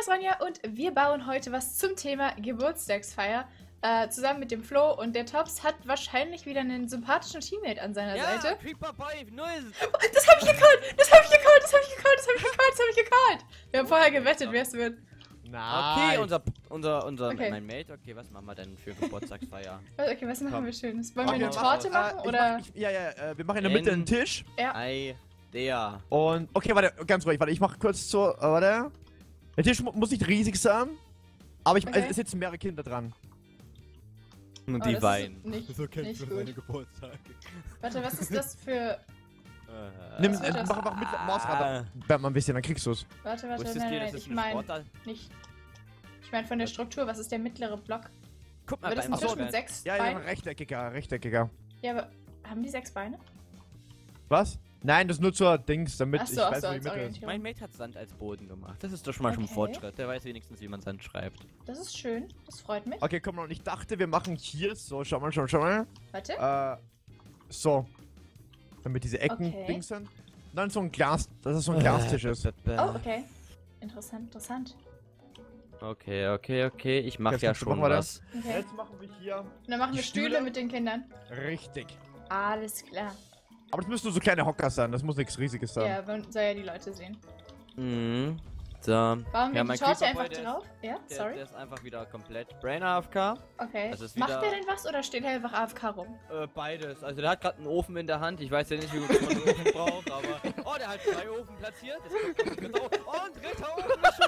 ist Ronja und wir bauen heute was zum Thema Geburtstagsfeier. Äh, zusammen mit dem Flo und der Tops hat wahrscheinlich wieder einen sympathischen Teammate an seiner Ja, Seite. Creeper Boy, null. Das habe ich gecallt! Das habe ich gecallt! Das habe ich gecallt! Das habe ich gecallt! Das habe ich gecallt! Wir haben vorher gewettet, wer es wird. Okay, unser, unser, unser, Okay. mein Mate, okay, was machen wir denn für Geburtstagsfeier? Okay, was machen Komm. wir Schönes? Wollen Oh, wir eine Torte machen- äh, ich oder? Mach, ich, ja, ja, äh, wir machen in der Mitte einen In- Tisch. ja. Ei, der. Und, okay, warte, ganz ruhig, warte, ich mach kurz so, äh, warte. Der Tisch mu muss nicht riesig sein, aber ich, Okay. es sitzen mehrere Kinder dran. Und Oh, die das weinen. Ist nicht, So kennt nicht man seine Geburtstage. Warte, was ist das für. Äh, Nimm, äh, mach einfach mit Maßrad, Ah. Mal ein bisschen, dann kriegst du's. Warte, warte, Wusstest nein, du, nein, nein, ist ich ein meine nicht. Ich meine von der Struktur, was ist der mittlere Block? Guck mal, das ein beim Tisch mit sechs Ja, ja, Beinen? rechteckiger, rechteckiger. Ja, aber haben die sechs Beine? Was? Nein, das ist nur zur Dings, damit so, ich weiß, so, wo die Mitte ist. Mein Mate hat Sand als Boden gemacht. Das ist doch schon mal schon ein Okay. Fortschritt. Der weiß wenigstens, wie man Sand schreibt. Das ist schön, das freut mich. Okay, komm mal, und ich dachte, wir machen hier so, schau mal, schau mal, schau mal. Warte. Äh, so. Damit diese Ecken Okay. Dings sind. Und dann so ein Glas, dass es so ein Glastisch ist. Oh, okay. Interessant, interessant. Okay, okay, okay. Ich mach Jetzt ja schon machen wir was. Okay. Jetzt machen wir hier. Und dann machen wir Stühle Stühle? mit den Kindern. Richtig. Alles klar. Aber das müssen nur so kleine Hocker sein, das muss nichts Riesiges sein. Ja, man soll ja die Leute sehen. Mhm. So. Bauen wir Ja, die Torte einfach der drauf? Ja, Der, sorry. der ist einfach wieder komplett Brain AFK. Okay. ist Macht der denn was oder steht er einfach AFK rum? Äh, beides. Also der hat gerade einen Ofen in der Hand. Ich weiß ja nicht, wie gut man einen Ofen braucht, aber. Oh, der hat zwei Ofen platziert. Jetzt kommt ein dritter Ofen. Und dritter Ofen ist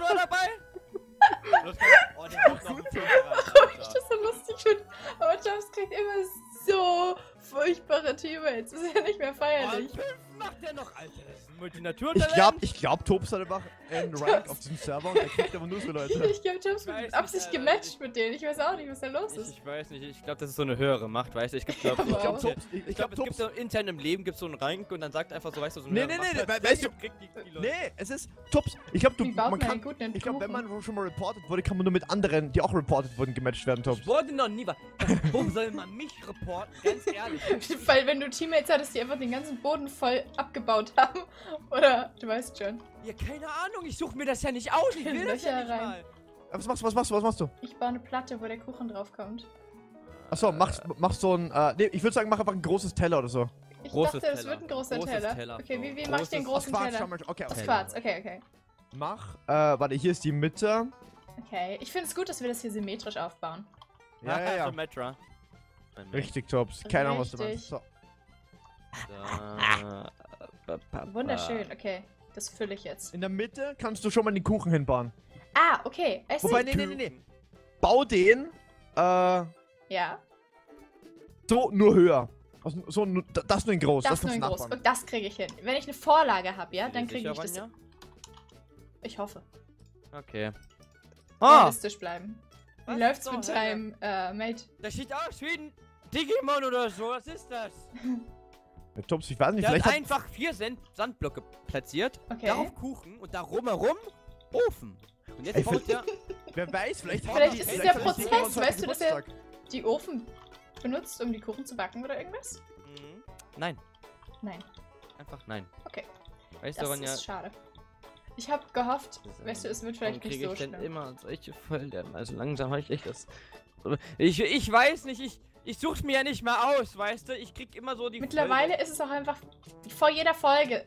noch, Alter. Das ist ein Multinatur. Ich glaub, ich glaub, Tobs hat einfach einen Rank auf diesem Server und der kriegt aber nur so Leute. Ich glaube, Ich weiß wird nicht, Absicht Alter. gematcht mit denen. Ich weiß auch nicht, was da los Ich, ist. ich weiß nicht, ich glaube, das ist so eine höhere Macht, weißt du? Ich glaube, glaub, Ich Ich glaub. Tobs, ich, Ich ich glaube, glaub, es gibt so intern im Leben gibt so einen Rank und dann sagt einfach so, weißt du, so eine Nee, höhere nee, Macht nee, hat, we- weißt du- kriegt die, die Leute. Nee, es ist Tobs. Ich glaube, du, man kann. Ich glaube, wenn man schon mal reported wurde, kann man nur mit anderen, die auch reported wurden, gematcht werden, Tobs. Ich wurde noch nie was. Warum soll man mich reporten? Ganz ehrlich. Weil wenn du Teammates hattest, die einfach den ganzen Boden voll abgebaut haben. Oder du weißt schon. Ja, keine Ahnung, ich suche mir das ja nicht aus. Ich will das ja Löcher nicht rein. mal. Was machst du, was machst du, was machst du? Ich baue eine Platte, wo der Kuchen draufkommt. Achso, mach, mach so ein, äh, nee, ich würde sagen, mach einfach ein großes Teller oder so. Ich Großes dachte, es Teller. wird ein großer Großes Teller. Teller, Okay, wie, wie mache ich den großen Aus Quarz, Teller? mal, okay, Aus okay. Quarz, okay, okay. Mach, äh, warte, hier ist die Mitte. Okay, ich finde es gut, dass wir das hier symmetrisch aufbauen. Ja, ja, ja. Symmetra. Richtig, Tobs. Keine Ahnung, was du meinst. So. Da, ba, ba, Wunderschön, okay. Das fülle ich jetzt. In der Mitte kannst du schon mal den Kuchen hinbauen. Ah, okay. I see. Wobei, nee, nee, nee, nee. Bau den, äh, Ja, so nur höher. Also, so, das nur in groß. das, Das, nur in groß. Und das kriege ich hin. Wenn ich eine Vorlage habe, ja, dann kriege ich das. Ronja? Ich hoffe. Okay. Ah! Realistisch bleiben. Wie läuft's zur mit Hölle? deinem äh, Mate? Das sieht aus wie ein Digimon oder so. Was ist das? Ja, Tobs, ich weiß nicht, Der vielleicht hat einfach vier Sand Sandblöcke platziert. Okay. Darauf Kuchen und darum herum Ofen. Und jetzt Ey, baut der. wer weiß, vielleicht haben Vielleicht die- ist es vielleicht der Prozess, weißt du, dass er- Geburtstag. Die Ofen benutzt, um die Kuchen zu backen oder irgendwas? Mhm. Nein, Nein. einfach nein. Okay. Weißt du, Das Ronja, ist schade. Ich habe gehofft, weißt du, es wird vielleicht nicht so ich denn immer solche Folgen? Also langsam habe ich echt das. Ich, ich weiß nicht, ich, ich such's mir ja nicht mehr aus, weißt du? Ich krieg immer so die. Mittlerweile ist es auch einfach, vor jeder Folge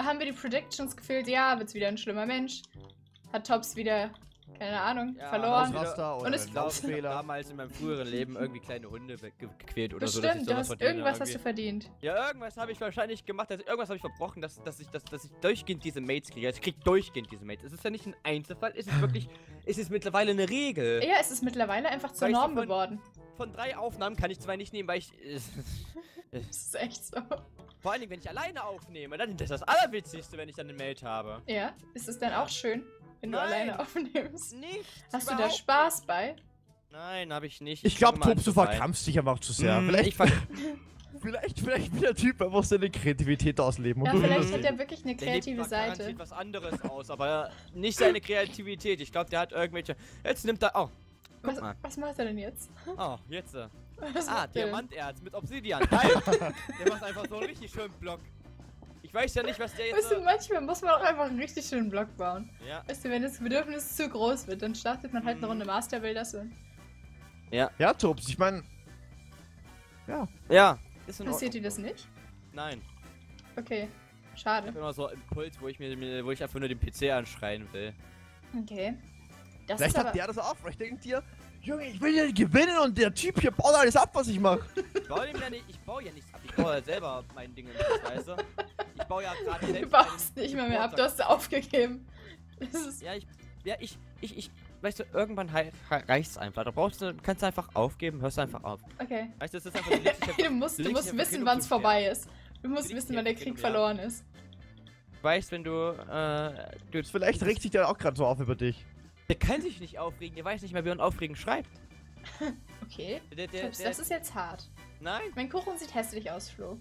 haben wir die Predictions gefühlt, ja, wird's wieder ein schlimmer Mensch. Hat Tops wieder, keine Ahnung, Ja, verloren. Ausraster Und es- Laufsfehler. damals in meinem früheren Leben irgendwie kleine Hunde weggequält oder Das so. dass ich du sowas hast irgendwas du irgendwie. verdient. Ja, irgendwas habe ich wahrscheinlich gemacht, dass, irgendwas habe ich verbrochen, dass, dass, ich, dass, dass ich durchgehend diese Mates kriege. Also ich krieg durchgehend diese Mates. Es ist ja nicht ein Einzelfall, es ist wirklich, es ist mittlerweile eine Regel. Ja, es ist mittlerweile einfach zur Norm von- geworden. Von drei Aufnahmen kann ich zwei nicht nehmen, weil ich. Das ist echt so. vor allen Dingen, wenn ich alleine aufnehme, dann ist das das Allerwitzigste, wenn ich dann eine Mate habe. Ja, ist es dann auch schön, wenn du Nein. alleine aufnimmst? Nicht. Hast du da Spaß bei? Nein, habe ich nicht. Ich glaube, Tobs, an du verkrampfst dich einfach zu sehr. Mm, vielleicht, ich vielleicht, vielleicht will der Typ einfach seine Kreativität ausleben. Ja, und du vielleicht hat er wirklich eine der lebt kreative zwar garantiert Seite. was anderes aus, aber nicht seine Kreativität. Ich glaube, der hat irgendwelche. Jetzt nimmt er. Oh, Was, was macht er denn jetzt? Oh, jetzt. äh. Was Ah, er? Diamanterz mit Obsidian. Geil. der macht einfach so einen richtig schönen Block. Ich weiß ja nicht, was der jetzt. Weißt du, manchmal muss man auch einfach einen richtig schönen Block bauen. ja. Weißt du, wenn das Bedürfnis zu groß wird, dann startet man halt eine Mhm. Runde Master Builders und Ja. Ja, Tops, ich meine. Ja. Ja. Ist passiert dir das nicht? Nein. Okay. Ich Schade. habe immer so einen Impuls, wo ich mir, wo ich einfach nur den PC anschreien will. Okay. Das Vielleicht ist hat der das auch. Vielleicht denkt ihr, Junge, ich will ja gewinnen und der Typ hier baut alles ab, was ich mache. Ich baue dem ja nicht, ich baue ja nichts ab. Ich baue ja selber mein Ding weißt du? Ich baue ja gerade selbst. Du baust nicht mal mehr ab, du hast aufgegeben. Ja, ich, ja, ich, ich, ich, weißt du, irgendwann hei- reicht's einfach. Da brauchst du, kannst du einfach aufgeben, hörst du einfach auf. Okay. Weißt du, das ist einfach, du musst, du musst wissen, hin, wann es zu vorbei ist. Du musst wissen, wann der Krieg ja. verloren ist. Du weißt, wenn du, äh, du, Vielleicht regt sich der auch gerade so auf über dich. Der kann sich nicht aufregen, der weiß nicht mal, wie man aufregen schreibt. Okay. Der, der, Ups, der, das ist jetzt hart. nein. Mein Kuchen sieht hässlich aus, Flo.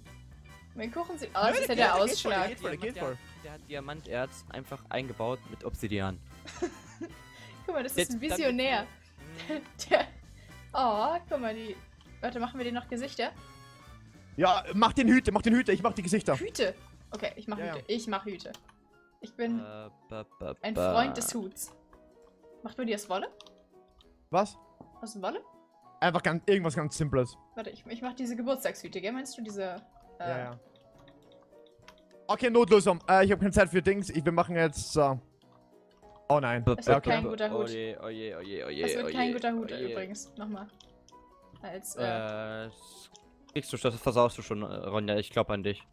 Mein Kuchen sieht Ja, aus, als der hätte geht- er der voll, Ausschlag. geht voll, der geht der, voll. der hat Diamanterz einfach eingebaut mit Obsidian. Guck mal, das ist ein Visionär. Der... Oh, guck mal, die... Warte, machen wir den noch Gesichter? Ja, mach den Hüte, mach den Hüte, ich mach die Gesichter. Hüte. Okay, ich mach Ja, ja. Hüte. Ich mach Hüte. Ich bin Ba, ba, ba, ein. Freund des Huts. Macht man die aus Wolle? Was? Aus Wolle? Einfach ganz, irgendwas ganz Simples. Warte, ich, ich mach diese Geburtstagshüte, gell? Meinst du diese... Äh, Ja, ja. Okay, Notlösung. Äh, ich habe keine Zeit für Dings. Ich, wir machen jetzt. Äh... Oh nein. Es ba, wird ba, kein guter Hut. Oje, oje, oje, oje, Das wird oje, kein guter Hut oje. übrigens. Nochmal. Als, äh, Äh, das kriegst du, das versaust du schon, äh, Ronja. Ich glaube an dich.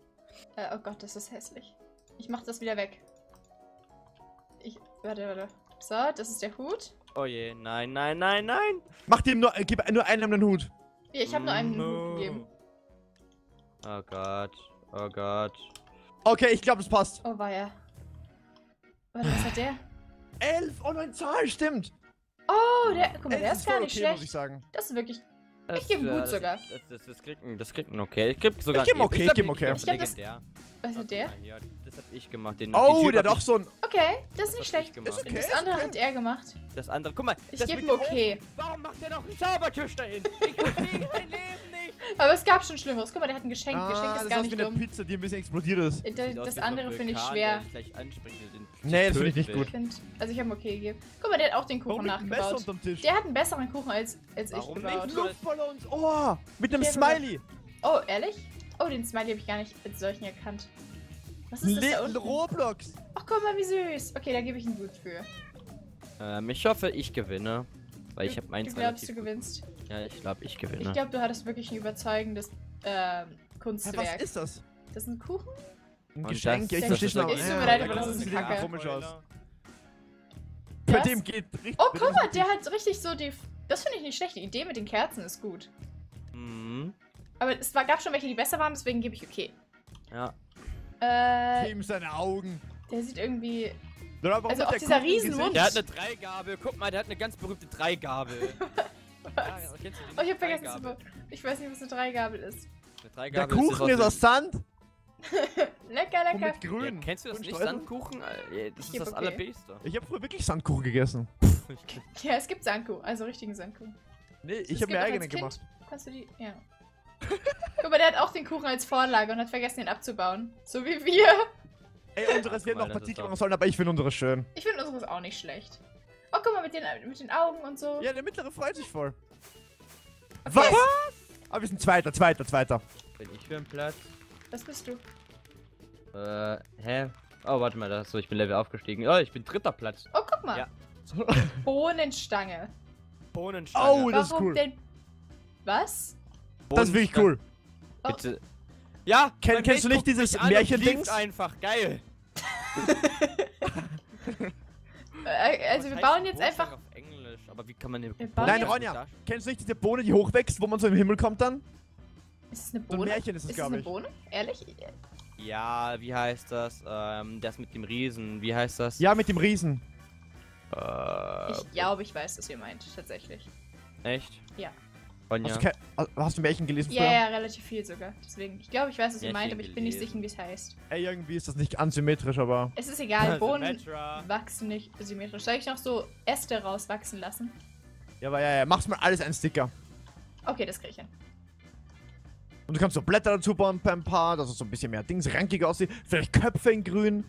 äh, oh Gott, das ist hässlich. Ich mach das wieder weg. Ich, warte, warte. So, das ist der Hut. Oh je, nein, nein, nein, nein. Mach dem nur, äh, gib nur einen Hut. Ja, ich habe nur einen No. Hut gegeben. Oh Gott, oh Gott. Okay, ich glaube, es passt. Oh, war ja. Warte, was hat der? Elf! Oh nein, Zahl, stimmt. Oh, der, guck mal, Elf der ist gar voll nicht okay, muss ich schlecht. sagen. Das ist wirklich. Das, geb ihm äh, gut das, sogar. Das, das, das, kriegt ein, das kriegt ein okay. Ich geb sogar Ich geb ein E. okay, ich glaub, geb okay. glaub, Ich glaub, das- legendär. Was hat Warte der? hier, Das hab ich gemacht. Den, Oh, der hat auch ich, so ein. Okay, das ist das nicht schlecht. gemacht. Ist okay. Das andere hat er gemacht. Das andere, guck mal. Ich das gebe Ofen. okay. Warum macht der noch einen Zaubertisch dahin? Ich verstehe mein Leben nicht. Aber es gab schon Schlimmeres. Guck mal, der hat ein Geschenk. Ah, Geschenk das ist ist gar nicht wie eine dumm. Pizza, die ein bisschen explodiert ist. Äh, Das, das andere finde ich schwer. Nee, das finde ich nicht gut. Find, also ich habe ihm okay gegeben. Guck mal, der hat auch den Warum Kuchen Messer nachgebaut. Der hat einen besseren Kuchen als, als ich Warum gebaut. nicht? Luftballons. Oh, mit einem Okay, Smiley. Oh, ehrlich? Oh, den Smiley habe ich gar nicht als solchen erkannt. Was ist das da Little unten? Roblox. Ach, guck mal, wie süß. Okay, da gebe ich einen gut für. Ähm, ich hoffe, ich gewinne. Weil ich habe meins Du glaubst, du gut. gewinnst. Ja, ich glaube, ich gewinne. Ich glaube, du hattest wirklich ein überzeugendes ähm, Kunstwerk. was ist das? das ist ein Kuchen? Ein Geschenk? das- Ja, ich verstehe ist- schon. es tut mir leid, da aber das sieht ist irgendwie Kacke. komisch aus. Bei dem geht richtig. Oh, guck mal, der hat richtig so die... Das finde ich nicht schlecht. Die Idee mit den Kerzen ist gut. Mhm. Aber es war, gab schon welche, die besser waren, deswegen gebe ich okay. Ja. Äh, Ihm seine Augen. der sieht irgendwie... Oder warum Also auch der dieser Riesenmund. Der hat eine Dreigabel. Guck mal, der hat eine ganz berühmte Dreigabel. Was? Ja, Oh, ich hab vergessen zu... Ich weiß nicht, was eine Dreigabel ist. Eine Der Dreigabel Kuchen ist aus Sand Lecker, und lecker. mit Grün. Ja, kennst du das Und nicht? Streusel. Sandkuchen? Das ist das okay. Allerbeste. Ich habe früher wirklich Sandkuchen gegessen. Ja, es gibt Sandkuchen, also richtigen Sandkuchen. Nee, ich habe gibt mir eigene gemacht. Kannst du die... Ja. Guck mal, der hat auch den Kuchen als Vorlage und hat vergessen, den abzubauen. So wie wir. Ey, unseres mal, noch ist Partikel machen sollen, aber ich finde unseres schön. Ich finde unseres auch nicht schlecht. Oh, guck mal, mit den, mit den Augen und so. Ja, der mittlere freut sich voll. Okay. Was? Aber wir sind Zweiter, Zweiter, Zweiter. Bin ich für einen Platz? Was bist du? Äh, hä? Oh, warte mal, das so, ich bin Level aufgestiegen. Oh, ich bin dritter Platz. Oh, guck mal. Ja. Bohnenstange. Bohnenstange. Oh, das ist Warum cool. denn... Was? Das ist wirklich cool. Oh. Bitte. Ja, mein kennst du nicht dieses liebt einfach, geil. Äh, also Was wir bauen jetzt einfach... auf Englisch, aber wie kann man den Nein, Ronja. Kennst du nicht diese Bohne, die hochwächst, wo man so im Himmel kommt dann? Ist es eine So ein Bohne? Märchen ist es, ist es glaube eine ich. Bohne? Ehrlich? Ja, wie heißt das? Ähm, das mit dem Riesen, wie heißt das? Ja, mit dem Riesen. Äh, Ich glaube, ich weiß, was ihr meint, tatsächlich. echt? Ja. Ronja. Hast, du kein, hast du Märchen gelesen Ja, früher? ja, relativ viel sogar. Deswegen, ich glaube, ich weiß, was ihr meint, aber ich bin nicht sicher, wie es heißt. Ey, irgendwie ist das nicht ansymmetrisch, aber... Es ist egal, Bohnen Symmetra. wachsen nicht symmetrisch. Soll ich noch so Äste rauswachsen lassen? Ja, aber ja, ja, mach's mal alles ein Sticker. Okay, das kriege ich hin. Und du kannst so Blätter dazu bauen per ein paar, dass es so ein bisschen mehr Dings rankig aussieht. Vielleicht Köpfe in grün.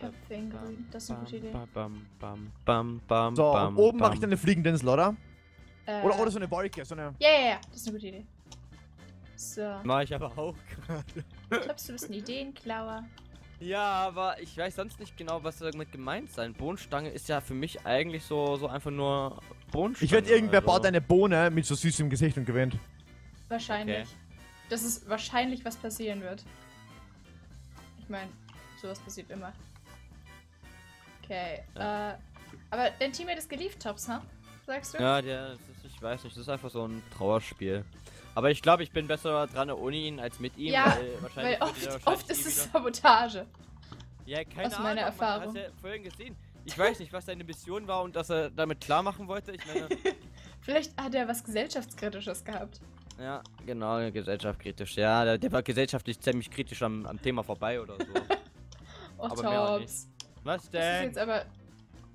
Köpfe in grün. Das ist eine gute Idee. Bam, bam, bam, bam, bam, So, bam, und oben mache ich dann eine fliegende Insel, oder? Äh, Oder, oder so eine Wolke, so eine... Ja, ja, ja. Das ist eine gute Idee. So. Mach ich aber auch gerade. Glaubst du, bist ein Ideenklauer? Ja, aber ich weiß sonst nicht genau, was damit gemeint sein. Bohnenstange ist ja für mich eigentlich so, so einfach nur Bohnenstange. Ich wette, irgendwer also. baut eine Bohne mit so süßem Gesicht und gewinnt. Wahrscheinlich. Okay. Das ist wahrscheinlich, was passieren wird. Ich meine, sowas passiert immer. Okay, äh. Aber dein Teammate ist geliefert, Tops, ha? Sagst du? Ja, der, das ist, ich weiß nicht, das ist einfach so ein Trauerspiel. Aber ich glaube, ich bin besser dran ohne ihn als mit ihm. Ja, weil, wahrscheinlich Weil oft, wahrscheinlich oft ist es Sabotage. Ja, keine aus meiner Ahnung, Erfahrung. Man hat's ja vorhin gesehen. Ich weiß nicht, was seine Mission war und dass er damit klar machen wollte. Ich meine, Vielleicht hat er was Gesellschaftskritisches gehabt. ja, genau, gesellschaftskritisch. Ja, der, der war gesellschaftlich ziemlich kritisch am, am Thema vorbei oder so. Oh, Aber mehr auch Tops. Was Das ist denn? jetzt aber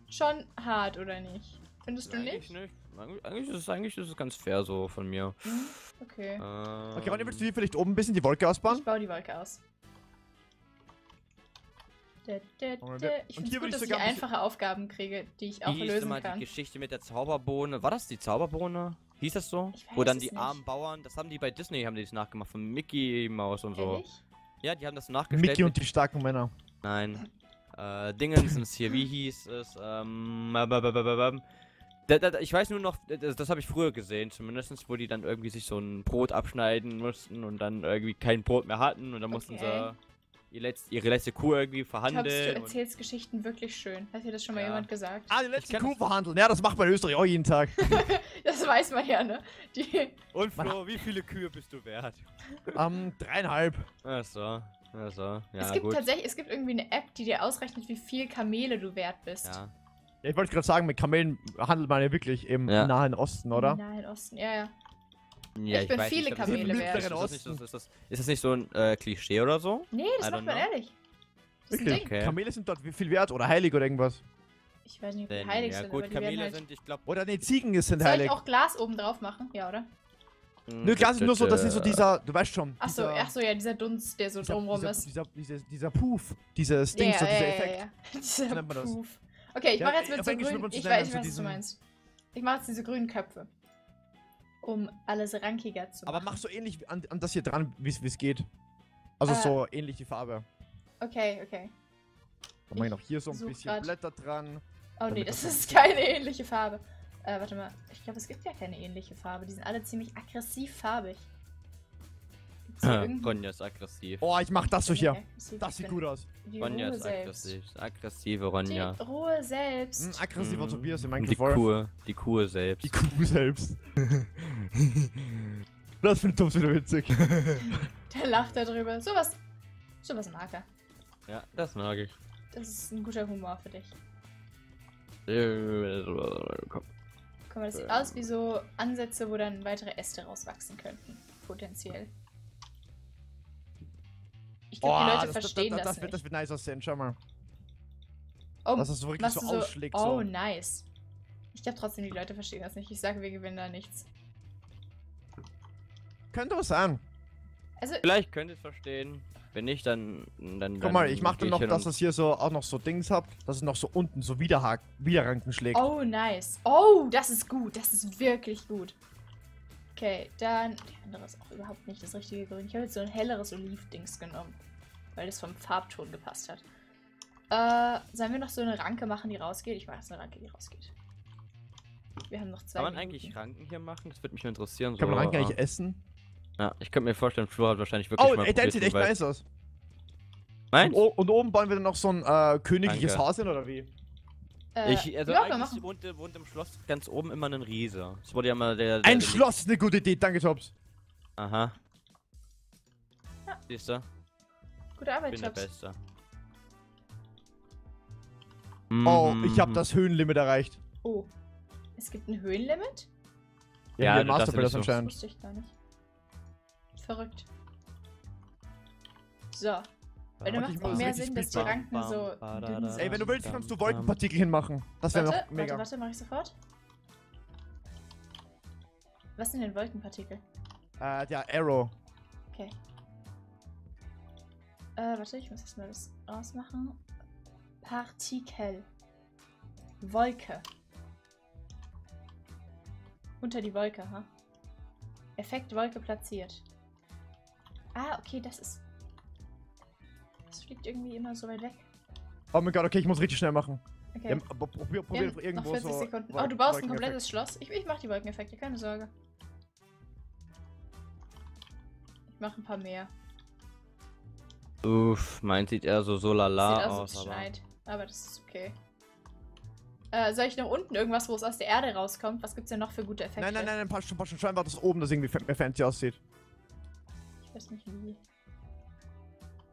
schon hart, oder nicht? Findest du nicht? nicht. Eigentlich, ist es eigentlich ist es ganz fair so von mir. Hm? Okay. Ähm, Okay, Ronny, willst du hier vielleicht oben ein bisschen die Wolke ausbauen? Ich baue die Wolke aus. Da, da, Und da. hier Ich würde finde gut, ich dass ich einfache Aufgaben kriege, die ich auch lösen mal kann. die Geschichte mit der Zauberbohne? War das die Zauberbohne? Hieß das so? Wo dann die nicht. armen Bauern, das haben die bei Disney, haben die das nachgemacht, von Mickey Mouse und so. Ehrlich? Ja, die haben das nachgestellt. Mickey und die starken Männer. nein. Äh, Dingensens hier, wie hieß es? Ähm. Da, da, ich weiß nur noch, das, das habe ich früher gesehen, zumindest, wo die dann irgendwie sich so ein Brot abschneiden mussten und dann irgendwie kein Brot mehr hatten und dann mussten Okay. sie ihr letzt, ihre letzte Kuh irgendwie Tops, du verhandeln. und- erzählst Geschichten wirklich schön. Hat dir das schon mal Ja. jemand gesagt? Ah, die letzte Kuh verhandeln. Ja, das macht man in Österreich auch jeden Tag. Das weiß man ja, ne? Die, Und Flo, wie viele Kühe bist du wert? ähm, dreieinhalb. Achso, achso, ja es gibt gut. tatsächlich, es gibt irgendwie eine App, die dir ausrechnet, wie viel Kamele du wert bist. Ja. Ja, ich wollte gerade sagen, mit Kamelen handelt man ja wirklich im Ja. Nahen Osten, oder? Im Nahen Osten, ja, ja. Ja, Ich bin weiß viele nicht, Kamele ist- wert. Ist das, nicht, so- ist, das, ist das nicht so ein äh, Klischee oder so? Nee, das I macht man know. ehrlich. Das ist ein Wirklich? Ding. Okay. Kamele sind dort wie viel wert oder heilig oder irgendwas. Ich weiß nicht, ob die Denn, heilig ja sind, gut, aber die werden Kamele halt... sind, ich glaube... Oder nee, Ziegen sind Soll heilig. ich auch Glas oben drauf machen? Ja, oder? Nö, klar, es ist nur so, das ist so dieser, du weißt schon. Achso, ach so, ja, dieser Dunst, der so dieser, drumrum dieser, ist. dieser, dieser, dieser Puff, dieses Ding, ja, so ja, dieser ja, Effekt. Ja, ja. Dieser nennt man das. Puff. Okay, ich Ja, mache jetzt mit so Englisch grün... würde man es Ich weiß, ich weiß, was du meinst. Ich mache jetzt diese grünen Köpfe. Um alles rankiger zu machen. Aber mach so ähnlich an, an das hier dran, wie es geht. Also Äh. so ähnlich die Farbe. Okay, okay. Dann mach ich noch hier so ein bisschen grad. Blätter dran. Oh nee, das das ist keine ähnliche Farbe. Äh, warte mal. Ich glaube, es gibt ja keine ähnliche Farbe. Die sind alle ziemlich aggressiv farbig. Ronja ist aggressiv. Oh, ich mach das so hier. Das sieht gut aus. Die Ronja Ruhe ist selbst. aggressiv. Aggressive Ronja. Die Ruhe selbst. Hm, aggressiv und so wie es in Die Minecraft. Kuh, die Kuh selbst. Die Kuh selbst. das finde ich wieder witzig. Der lacht darüber. Sowas. Sowas mag er. Ja, das mag ich. Das ist ein guter Humor für dich. Komm. Guck mal, das sieht aus wie so Ansätze, wo dann weitere Äste rauswachsen könnten. Potenziell. Ich glaube, die Leute verstehen das, das, wird, nicht. das wird nice aussehen, schau mal. oh, Dass es so wirklich so ausschlägt. Oh, so. nice. Ich glaube trotzdem, die Leute verstehen das nicht. Ich sage, wir gewinnen da nichts. Könnte was sein. Also, Vielleicht könnt ihr es verstehen. Wenn nicht, dann. dann Guck mal, ich mach geh dann noch, dass es hier so auch noch so Dings habt, dass es noch so unten so Widerhaken, Widerranken schlägt. oh, nice. Oh, das ist gut. Das ist wirklich gut. Okay, dann. Die andere ist auch überhaupt nicht das richtige Grün. Ich habe jetzt so ein helleres Oliv-Dings genommen. Weil das vom Farbton gepasst hat. Äh, sollen wir noch so eine Ranke machen, die rausgeht? Ich mache jetzt eine Ranke, die rausgeht. Wir haben noch zwei. Kann man Minuten. eigentlich Ranken hier machen? Das würde mich nur interessieren. Kann man so, Ranken äh, eigentlich essen? Ja, ich könnte mir vorstellen, Flo hat wahrscheinlich wirklich Oh, mal ey, der sieht echt nice aus. Und, Meinst o- und oben bauen wir dann noch so ein äh, königliches. Haus hin, oder wie? Äh, Ich, also ja, eigentlich wohnt, wohnt im Schloss ganz oben immer ein Riese. Das wurde ja mal der. der Ein der- Schloss ist eine gute Idee, danke Tops. Aha. Ja. Siehst du? Gute Arbeit, Ich bin der Jobs. Beste. Oh, ich habe das Höhenlimit erreicht. Oh. Es gibt ein Höhenlimit? Ja, ja nicht so- Das anscheinend. wusste ich gar nicht. Verrückt. So. Weil dann macht es mehr Sinn, dass die. Ranken so dünn sind. Ey, wenn du willst, kannst du Wolkenpartikel hinmachen. Das wäre Warte, noch mega. warte, warte, mach ich sofort. Was sind denn Wolkenpartikel? Äh, der Arrow. Okay. Äh, warte, ich muss das mal das ausmachen. Partikel. Wolke. Unter die Wolke, ha? Effekt Wolke platziert. Ah, okay, das ist. Das fliegt irgendwie immer so weit weg. Oh mein Gott, okay, ich muss richtig schnell machen. Okay. Ja, aber probier, probier doch irgendwo noch 40 so. Sekunden. Oh, du baust ein komplettes Schloss. Ich, ich mach die Wolkeneffekte, keine Sorge. Ich mach ein paar mehr. Uff, mein sieht eher so so lala Sieht aus, aus, es aber. schneit. Aber das ist okay. Äh, soll ich noch unten irgendwas, wo es aus der Erde rauskommt? Was gibt's denn noch für gute Effekte? Nein, nein, nein, nein, passt schon, passt schon. Schau einfach, dass oben das irgendwie mehr fancy aussieht. Ich weiß nicht wie.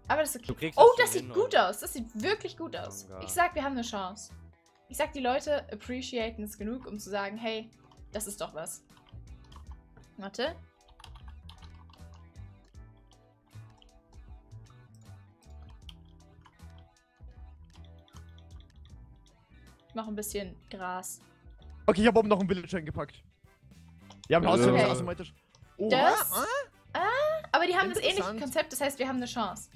Aber das ist Du okay. kriegst Oh, das das sieht gut aus. Das sieht wirklich gut aus. Ja. Ich sag, wir haben eine Chance. Ich sag, die Leute appreciaten es genug, um zu sagen, hey, das ist doch was. Warte. Ich mach ein bisschen Gras. Okay, ich habe oben noch ein Villager hingepackt. Wir haben ein Haus Okay. okay. automatisch. Oha, Das- ah? Aber die haben das ähnliche. Konzept, das heißt, wir haben eine Chance.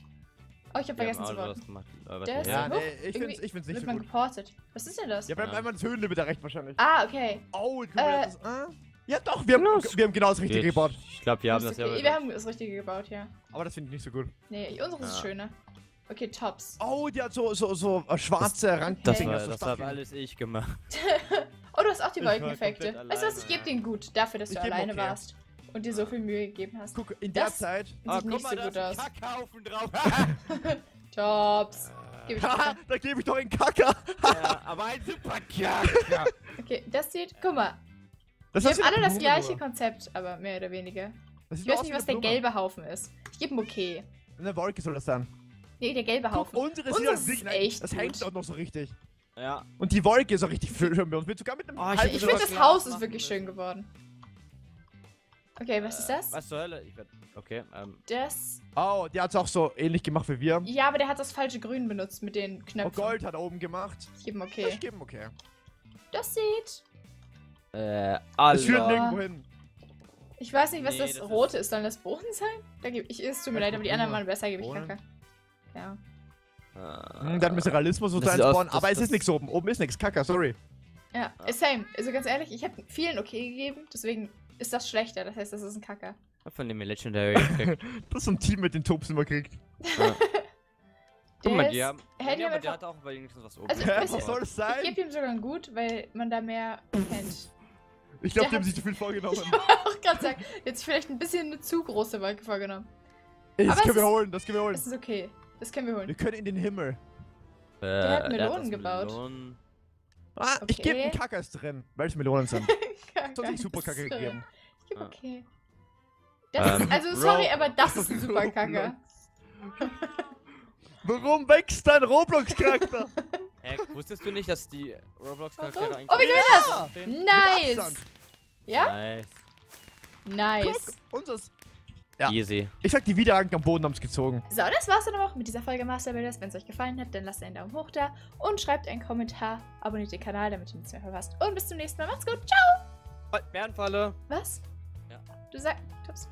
Oh, ich habe Wir vergessen zu alle warten. Äh, warte, Das- ja. Nee, ich find's, ich find's nicht Wird so man gut. geportet. Was ist denn das? Ja, wir haben Ja. einmal das Höhenlimit erreicht wahrscheinlich. Ah, okay. Oh, guck Äh, das, ah? Ja doch, wir haben, wir haben genau das Richtige Geht. gebaut. Ich glaube, wir haben Das das ist okay. ja. Wir haben das Richtige gebaut, ja. Aber das finde ich nicht so gut. Nee, unseres ist Ja. schöner. Okay, Tops. Oh, die hat so, so, so äh, schwarze Ranken. Das, Okay. das Stacheln. habe alles ich gemacht. Oh, du hast auch die Wolkeneffekte. Weißt du was, ich gebe den gut, dafür, dass du alleine okay. warst und dir so viel Mühe gegeben hast. Guck, in der Das- Zeit. Sieht nicht so gut aus. Kackhaufen drauf. Tops. Haha, dir. da gebe ich doch einen Kacker. ja, aber ein super Kacker. Okay, das sieht, guck mal, Das wir ist haben alle das gleiche nur. Konzept, aber mehr oder weniger. Das Ich weiß nicht, was der gelbe Haufen ist. Ich gebe ihm okay. Eine Wolke soll das sein. Nee, der gelbe Guck, Haufen. unsere Unseres sieht ist sich- nein, echt Das gut. hängt auch noch so richtig. ja. Und die Wolke ist auch richtig schön bei uns. Sogar mit einem Oh, ich- Ich finde, das Haus ist wirklich schön geworden. Okay, was ist das? Was zur Hölle? Ich werd, okay, ähm. Das. Oh, die hat es auch so ähnlich gemacht wie wir. Ja, aber der hat das falsche Grün benutzt mit den Oh, Knöpfen. Gold hat er oben gemacht. Ich gebe ihm Ich okay. gebe ihm okay. Das sieht. Äh, Das führt Alter. nirgendwo hin. Ich weiß nicht, was Nee, das, das ist- Rote ist. Soll das Boden sein? Da gebe ich. Es tut mir leid, aber die anderen waren besser, gebe ich. Kacke. Ja. Hm, dann müsste Realismus so Das sein sieht aus- spawnen, aber es ist nichts oben. Oben ist nichts. Kacker, sorry. Ja, same. Also ganz ehrlich, ich habe vielen okay gegeben, deswegen ist das schlechter. Das heißt, das ist ein Kacker. Von dem Legendary gekriegt. Das ist so ein Team mit den Tobs immer kriegt. ja. Guck mal, Der die haben. Haben aber der hat auch wenigstens was oben. Also, weißt was soll das Ich sein? gebe ihm sogar ein gut, weil man da mehr kennt. Ich glaube, der die haben hat- sich zu viel vorgenommen. Ich wollte auch gerade sagen, jetzt vielleicht ein bisschen eine zu große Wolke vorgenommen. Ey, Das Aber können wir ist- holen, das können wir holen. Das ist okay. Das können wir Wir holen. können in den Himmel. der hat Melonen gebaut. Melonen. Ah, ich gebe Okay. einen Kackers drin, weil es Melonen sind. Sonst hätte ich super Kacke Das gegeben. Ich gebe okay. Das Ähm, ist, also sorry, aber das ist ein super Kacke. Warum wächst dein Roblox-Charakter? Hä, wusstest du nicht, dass die Roblox-Charaktere Warum? eigentlich. Oh, wie Ja! stehen? Nice! Ja? Nice. Nice. Guck, unseres. Ja. Easy. Ich sag, die Widerhaken am Boden haben's gezogen. So, das war's dann aber auch mit dieser Folge Master Builders. Wenn es euch gefallen hat, dann lasst einen Daumen hoch da und schreibt einen Kommentar. Abonniert den Kanal, damit ihr nichts mehr verpasst. Und bis zum nächsten Mal. Macht's gut. Ciao. Bärenfalle. Was? Ja. Du sagst. Tups.